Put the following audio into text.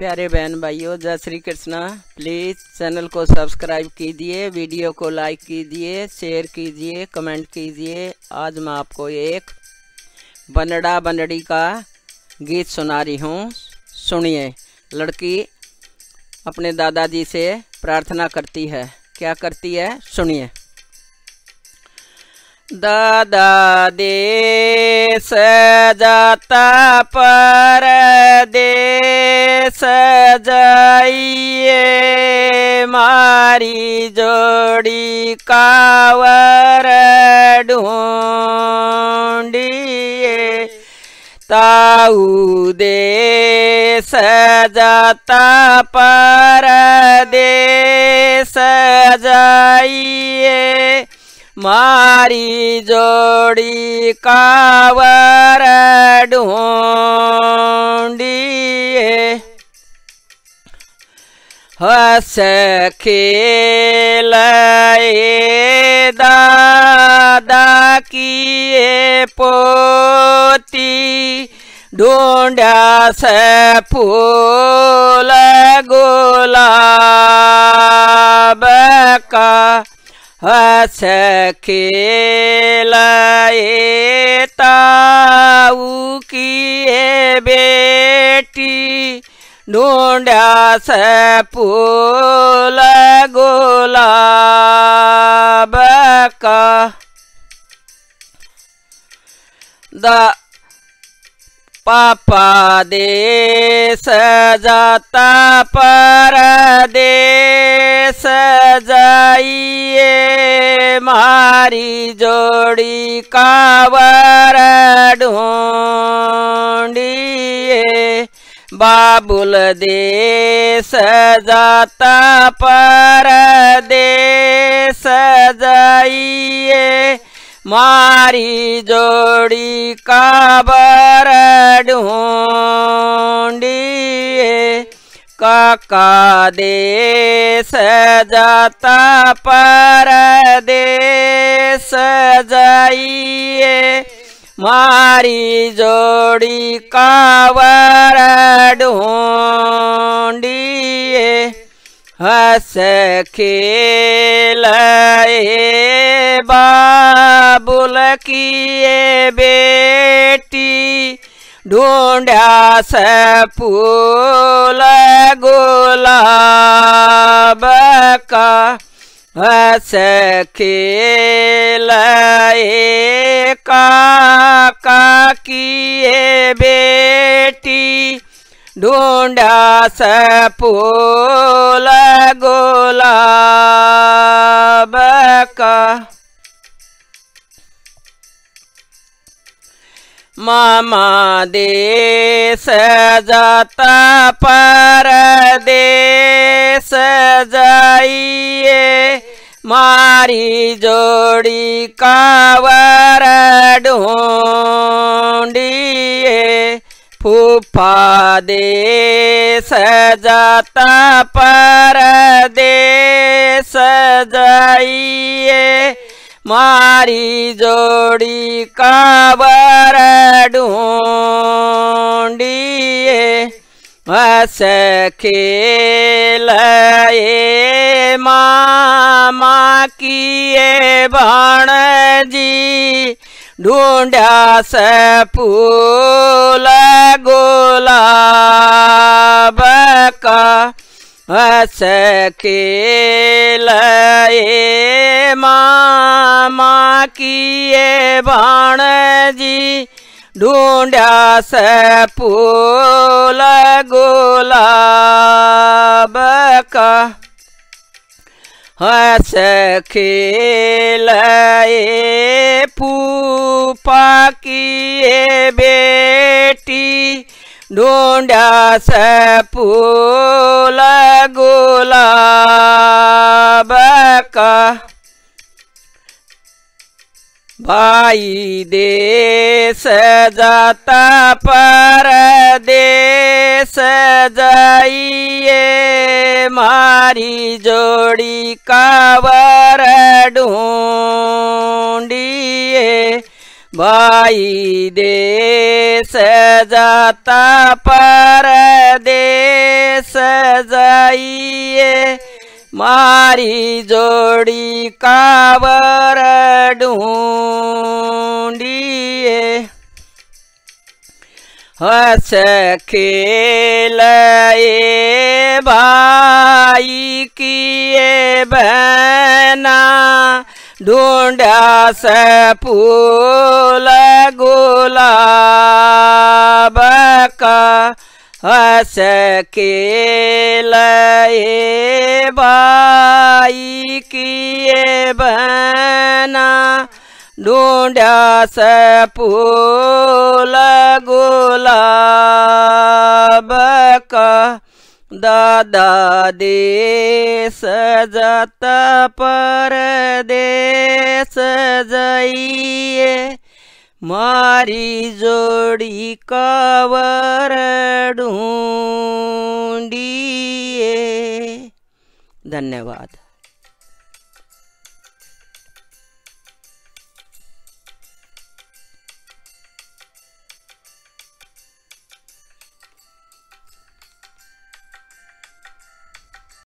प्यारे बहन भाइयों, जय श्री कृष्णा। प्लीज़ चैनल को सब्सक्राइब कीजिए, वीडियो को लाइक कीजिए, शेयर कीजिए, कमेंट कीजिए। आज मैं आपको एक बनड़ा बनड़ी का गीत सुना रही हूँ। सुनिए। लड़की अपने दादाजी से प्रार्थना करती है। क्या करती है? सुनिए। दादा देश जाता पर देश जाइए। मारी जोड़ी कावर ढूंढिए। ताऊ देश जाता पर देश जाइए। मारी जोड़ी कावर ढूंढिए। हस खेल दादा किए पोती ढूंढा से फूल गुलाब हस खेलाए किए बेटी, ढूंढा से फूल गुलाब का। द पापा देश जाता पर देश जाइए मारी जोड़ी कावर ढूंढिए। बाबुल देश जाता पर देश जाइए मारी जोड़ी काबर ढूंढिए काका देश जाता पर देश जाइए। मारी जोड़ी कावर ढूंढिए, हस खेलाए, बाबुल किए बेटी ढूंढा से फूल गुलाब का हस खेलाए काका किए बेटी। ढूंढा से गुलाब का मामा देश पर देश जाइए। मारी जोड़ी कावर ढूंढिए। फूफा देश जाता पर देश जाइए। मारी जोड़ी काबर ढूंढिए हस खेलाए, मामा किए बाण जी ढूंढा से फूल गुलाब का हस खेलाए, मामा किए बाण जी ढूंढा से फूल गुलाब का। हस खेलाए फूफा किए बेटी। ढूंढा से फूल गुलाब का। भाई देश जाता पर देश जाइए, मारी जोड़ी कावर ढूंढिए। भाई देश जाता पर देश जाइए मारी जोड़ी कावर ढूंढिए। हस खेल भाई किए बहना। ढूंढा से फूल गुलाब का हस खेल भाई किए बना, ढूंढा से फूल गुलाब का दादा देश जत पर देश जाइए। मारी जोड़ी कवर ढूंढिए। धन्यवाद।